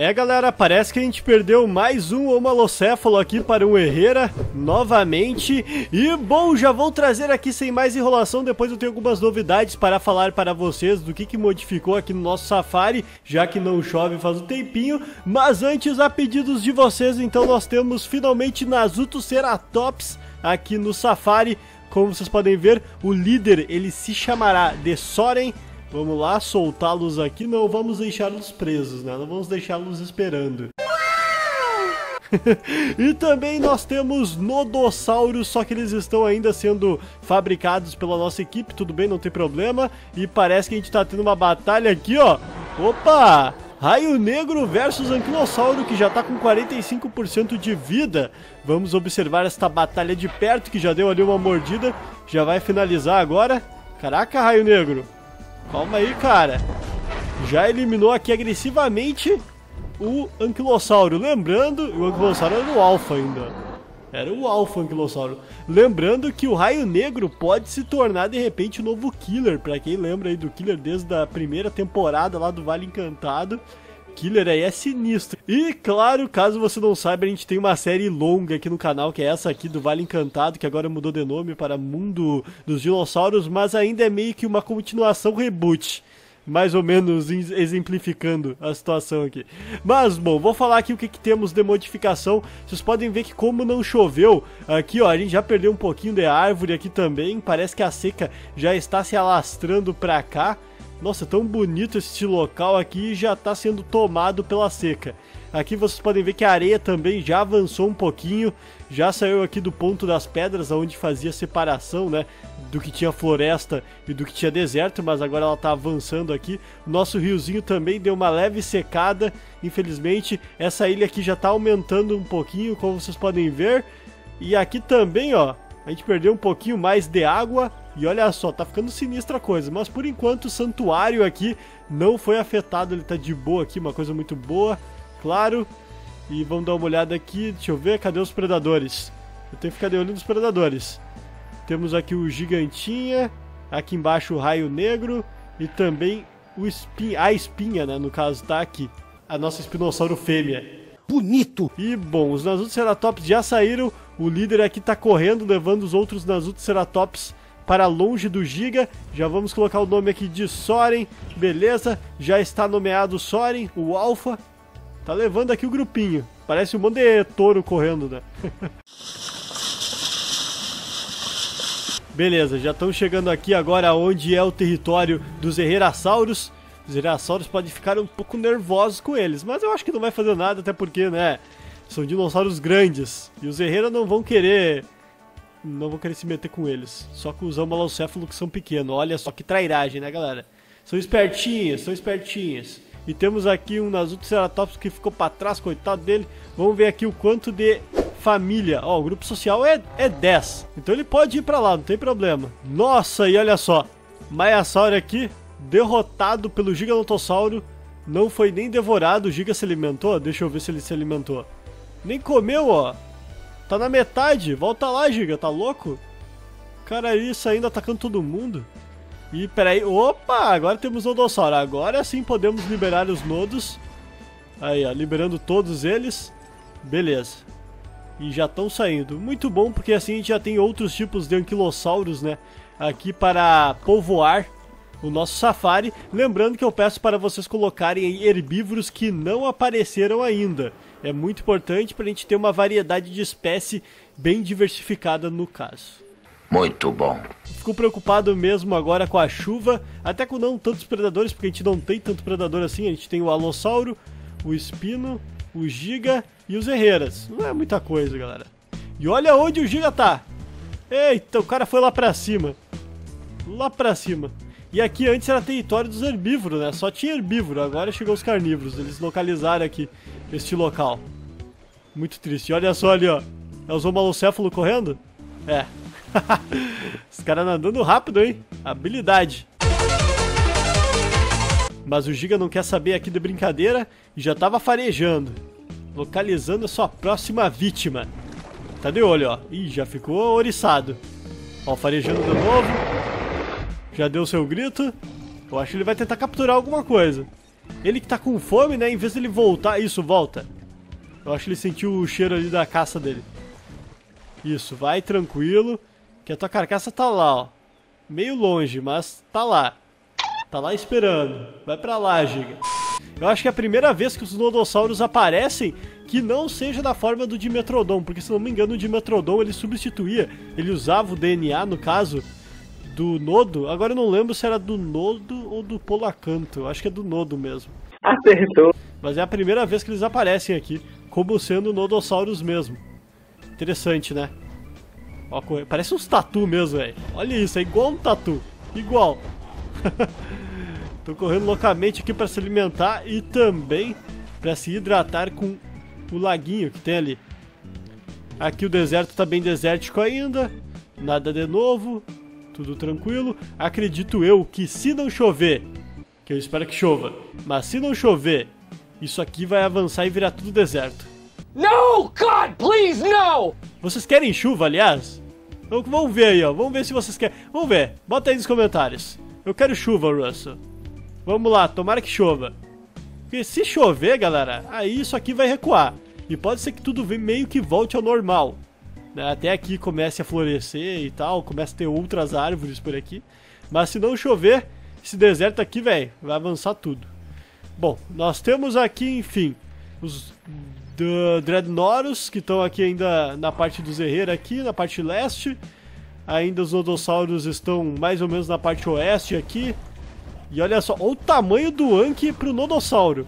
É galera, parece que a gente perdeu mais um homalocéfalo aqui para um Herrera, novamente. E bom, já vou trazer aqui sem mais enrolação, depois eu tenho algumas novidades para falar para vocês do que, que modificou aqui no nosso Safari, já que não chove faz um tempinho. Mas antes, a pedidos de vocês, então nós temos finalmente Nazuto Ceratops aqui no Safari. Como vocês podem ver, o líder ele se chamará de Soren Vamos lá, soltá-los aqui. Não vamos deixá-los presos, né? Não vamos deixá-los esperando. e também nós temos Nodossauros, só que eles estão ainda sendo fabricados pela nossa equipe, tudo bem, não tem problema. E parece que a gente tá tendo uma batalha aqui, ó. Opa! Raio Negro versus Anquilossauro, que já tá com 45% de vida. Vamos observar esta batalha de perto, que já deu ali uma mordida. Já vai finalizar agora. Caraca, Raio Negro. Calma aí, cara. Já eliminou aqui agressivamente o Anquilossauro. Lembrando, o Anquilossauro era o Alpha ainda. Era o Alpha Anquilossauro. Lembrando que o Raio Negro pode se tornar de repente o novo Killer. Pra quem lembra aí do Killer desde a primeira temporada lá do Vale Encantado. Killer aí é sinistro. E claro, caso você não saiba, a gente tem uma série longa aqui no canal, que é essa aqui do Vale Encantado, que agora mudou de nome para Mundo dos Dinossauros, mas ainda é meio que uma continuação reboot mais ou menos exemplificando a situação aqui. Mas, bom, vou falar aqui o que, que, temos de modificação. Vocês podem ver que como não choveu, aqui ó, a gente já perdeu um pouquinho de árvore aqui também. Parece que a seca já está se alastrando pra cá. Nossa, tão bonito este local aqui já está sendo tomado pela seca. Aqui vocês podem ver que a areia também já avançou um pouquinho, já saiu aqui do ponto das pedras, onde fazia separação, né, do que tinha floresta e do que tinha deserto, mas agora ela está avançando aqui. Nosso riozinho também deu uma leve secada, infelizmente. Essa ilha aqui já está aumentando um pouquinho, como vocês podem ver. E aqui também, ó, a gente perdeu um pouquinho mais de água, e olha só, tá ficando sinistra a coisa, mas por enquanto o santuário aqui não foi afetado, ele tá de boa aqui, uma coisa muito boa, claro. E vamos dar uma olhada aqui, deixa eu ver, cadê os predadores? Eu tenho que ficar de olho nos predadores. Temos aqui o gigantinha, aqui embaixo o raio negro e também o espinha, a espinha, né, no caso tá aqui. A nossa espinossauro fêmea. Bonito! E bom, os Nazuto já saíram, o líder aqui tá correndo, levando os outros Nazuto para longe do Giga. Já vamos colocar o nome aqui de Soren, beleza? Já está nomeado Soren, o Alpha. Tá levando aqui o grupinho. Parece um monte de touro correndo, né? Beleza, já estão chegando aqui agora onde é o território dos Herrerassauros. Os Herrerassauros podem ficar um pouco nervosos com eles, mas eu acho que não vai fazer nada, até porque, né, são dinossauros grandes. E os Herrera não vão querer não vou querer se meter com eles. Só com os amalocéfalos que são pequenos. Olha só que trairagem, né, galera? São espertinhos, são espertinhos. E temos aqui um Nazuto Ceratops que ficou para trás, coitado dele. Vamos ver aqui o quanto de família. Ó, o grupo social é, é 10. Então ele pode ir para lá, não tem problema. Nossa, e olha só. Maiasauro aqui, derrotado pelo Giganotossauro. Não foi nem devorado, o Giga se alimentou. Deixa eu ver se ele se alimentou. Nem comeu, ó. Tá na metade. Volta lá, Giga. Tá louco? Cara, isso ainda atacando todo mundo. E peraí. Opa! Agora temos o Odossauro. Agora sim podemos liberar os nodos. Aí, ó. Liberando todos eles. Beleza. E já estão saindo. Muito bom, porque assim a gente já tem outros tipos de anquilossauros, né? Aqui para povoar o nosso safari. Lembrando que eu peço para vocês colocarem herbívoros que não apareceram ainda é muito importante para a gente ter uma variedade de espécie bem diversificada no caso. Muito bom. Fico preocupado mesmo agora com a chuva, até com não tantos predadores, porque a gente não tem tanto predador assim. A gente tem o alossauro, o espino, o giga e os herreiras. Não é muita coisa, galera. E olha onde o giga tá. Eita, o cara foi lá pra cima. Lá pra cima. E aqui antes era território dos herbívoros, né? Só tinha herbívoro, agora chegou os carnívoros. Eles localizaram aqui este local. Muito triste. Olha só ali, ó. É o zomalocéfalo correndo? É. Os caras andando rápido, hein? Habilidade. Mas o Giga não quer saber aqui de brincadeira e já tava farejando. Localizando a sua próxima vítima. Tá de olho, ó. Ih, já ficou oriçado. Ó, farejando de novo. Já deu seu grito. Eu acho que ele vai tentar capturar alguma coisa. Ele que tá com fome, né? Em vez de ele voltar... Isso, volta. Eu acho que ele sentiu o cheiro ali da caça dele. Isso, vai tranquilo. Que a tua carcaça tá lá, ó. Meio longe, mas tá lá. Tá lá esperando. Vai pra lá, Giga. Eu acho que é a primeira vez que os nodossauros aparecem que não seja da forma do Dimetrodon, porque se não me engano o Dimetrodon ele substituía, ele usava o DNA no caso do nodo, agora eu não lembro se era do nodo ou do polacanto, acho que é do nodo mesmo. Acertou. Mas é a primeira vez que eles aparecem aqui, como sendo nodossauros mesmo. Interessante, né? Ó, parece uns tatu mesmo, velho. Olha isso, é igual um tatu. Igual. Tô correndo loucamente aqui para se alimentar e também para se hidratar com o laguinho que tem ali. Aqui o deserto tá bem desértico ainda, nada de novo, tudo tranquilo. Acredito eu que se não chover, que eu espero que chova, mas se não chover, isso aqui vai avançar e virar tudo deserto. No, God, please, no! Vocês querem chuva, aliás? Vamos ver aí, ó. Vamos ver se vocês querem. Vamos ver. Bota aí nos comentários. Eu quero chuva, Russell. Vamos lá, tomara que chova. Porque se chover, galera, aí isso aqui vai recuar. E pode ser que tudo meio que volte ao normal. Né? Até aqui comece a florescer e tal, comece a ter outras árvores por aqui. Mas se não chover, esse deserto aqui, velho, vai avançar tudo. Bom, nós temos aqui, enfim, os Dreadnoros, que estão aqui ainda na parte do Zerreira aqui, na parte leste. Ainda os Odossauros estão mais ou menos na parte oeste aqui. E olha só, olha o tamanho do Anki pro Nodossauro.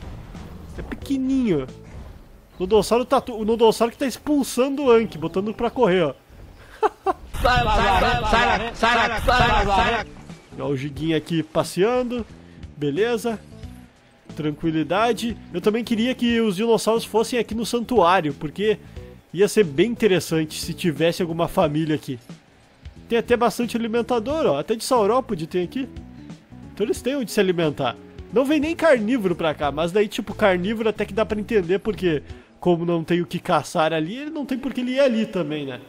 É pequenininho. O Nodossauro, tá, o Nodossauro que tá expulsando o Anki, botando pra correr, ó. Sai lá, sai lá, sai lá, sai lá, sai lá. Ó, o Giguinho aqui passeando. Beleza. Tranquilidade. Eu também queria que os dinossauros fossem aqui no santuário, porque ia ser bem interessante se tivesse alguma família aqui. Tem até bastante alimentador, ó. Até de saurópode tem aqui. Então eles têm onde se alimentar. Não vem nem carnívoro pra cá, mas daí, tipo, carnívoro até que dá pra entender, porque como não tem o que caçar ali, ele não tem por que ele ir ali também, né?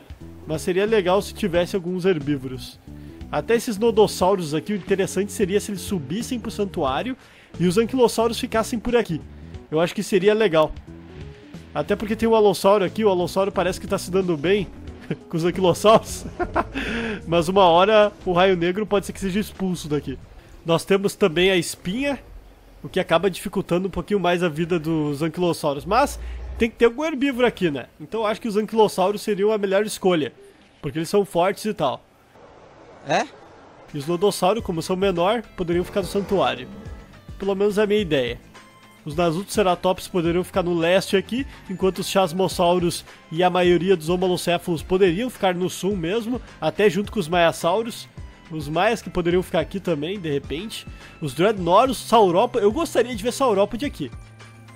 Mas seria legal se tivesse alguns herbívoros. Até esses nodossauros aqui, o interessante seria se eles subissem pro santuário e os anquilossauros ficassem por aqui. Eu acho que seria legal. Até porque tem um alossauro aqui, o alossauro parece que tá se dando bem com os anquilossauros. Mas uma hora o raio negro pode ser que seja expulso daqui. Nós temos também a espinha, o que acaba dificultando um pouquinho mais a vida dos anquilossauros. Mas tem que ter algum herbívoro aqui, né? Então eu acho que os anquilossauros seriam a melhor escolha, porque eles são fortes e tal. É? E os nodossauros, como são menor, poderiam ficar no santuário. Pelo menos é a minha ideia. Os Nasutoceratops poderiam ficar no leste aqui, enquanto os Chasmossauros e a maioria dos Homalocéfalos poderiam ficar no sul mesmo, até junto com os Maiasauros. Os Maias que poderiam ficar aqui também, de repente. Os Dreadnoros, Saurópode. Eu gostaria de ver Saurópode aqui.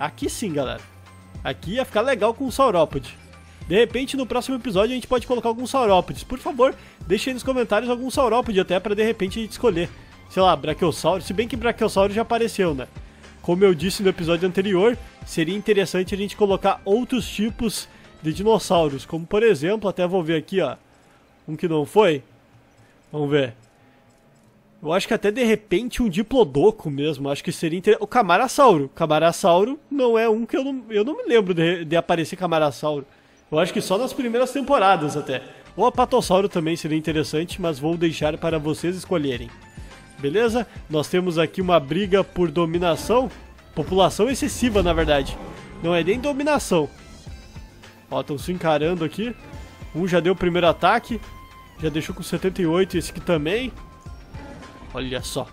Aqui sim, galera. Aqui ia ficar legal com o Saurópode. De repente, no próximo episódio, a gente pode colocar alguns Saurópodes. Por favor, deixe aí nos comentários algum Saurópode até para de repente a gente escolher. Sei lá, Brachiosauro. Se bem que Brachiosauro já apareceu, né? Como eu disse no episódio anterior, seria interessante a gente colocar outros tipos de dinossauros. Como, por exemplo, até vou ver aqui, ó. Um que não foi. Vamos ver. Eu acho que até de repente um diplodoco mesmo. Acho que seria. O Camarasauro. Camarasauro não é um que eu não, eu não me lembro de, de aparecer Camarasauro. Eu acho que só nas primeiras temporadas até. O Apatossauro também seria interessante, mas vou deixar para vocês escolherem. Beleza? Nós temos aqui uma briga por dominação. População excessiva, na verdade. Não é nem dominação. Ó, estão se encarando aqui. Um já deu o primeiro ataque. Já deixou com 78 e esse aqui também. Olha só.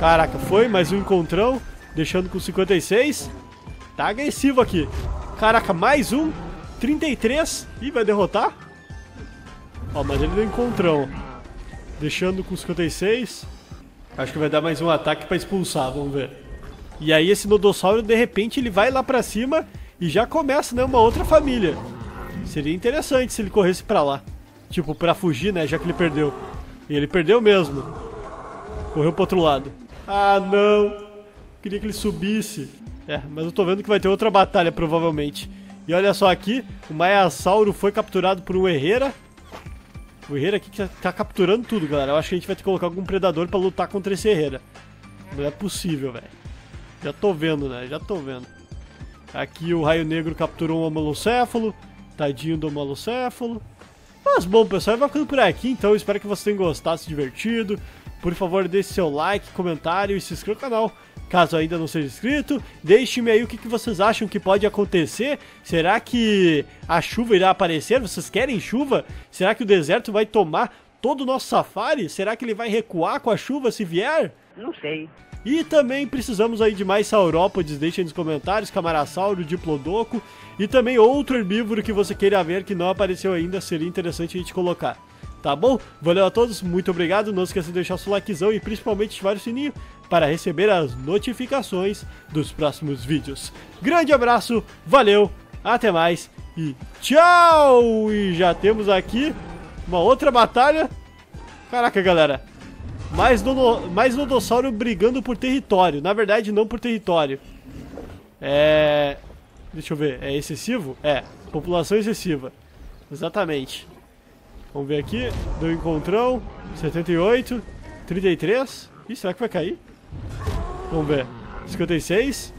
Caraca, foi mais um encontrão. Deixando com 56. Tá agressivo aqui. Caraca, mais um. 33. Ih, vai derrotar? Ó, mas ele deu encontrão. Deixando com 56. Acho que vai dar mais um ataque pra expulsar, vamos ver. E aí esse Nodossauro, de repente, ele vai lá pra cima e já começa, né, uma outra família. Seria interessante se ele corresse pra lá. Tipo, pra fugir, né, já que ele perdeu. E ele perdeu mesmo. Correu pro outro lado. Ah, não. Queria que ele subisse. É, mas eu tô vendo que vai ter outra batalha, provavelmente. E olha só aqui, o Maiasauro foi capturado por um Herrera. O Herrera aqui que tá capturando tudo, galera. Eu acho que a gente vai ter que colocar algum predador pra lutar contra esse Herrera. Não é possível, velho. Já tô vendo, né? Já tô vendo. Aqui o Raio Negro capturou um homolocéfalo. Tadinho do homolocéfalo. Mas bom, pessoal, vai ficando por aqui, então. Espero que vocês tenham gostado, se divertido. Por favor, deixe seu like, comentário e se inscreva no canal. Caso ainda não seja inscrito, deixe-me aí o que, que vocês acham que pode acontecer. Será que a chuva irá aparecer? Vocês querem chuva? Será que o deserto vai tomar todo o nosso safari? Será que ele vai recuar com a chuva se vier? Não sei. E também precisamos aí de mais saurópodes, deixem nos comentários, Camarasauro, Diplodoco e também outro herbívoro que você queira ver que não apareceu ainda, seria interessante a gente colocar. Tá bom? Valeu a todos, muito obrigado, não esqueça de deixar o seu likezão e principalmente ativar o sininho para receber as notificações dos próximos vídeos. Grande abraço, valeu, até mais e tchau! E já temos aqui uma outra batalha. Caraca, galera. Mais, dono, mais Nodossauro brigando por território. Na verdade, não por território. É... Deixa eu ver. É excessivo? É. População excessiva. Exatamente. Vamos ver aqui. Deu encontrão. 78. 33. Ih, será que vai cair? Vamos ver. 56.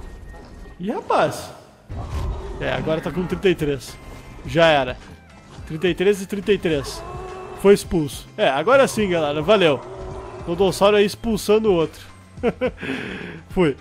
Ih, rapaz. É, agora tá com 33. Já era. 33 e 33. Foi expulso. É, agora sim, galera. Valeu. Nodossauro aí expulsando o outro. Fui.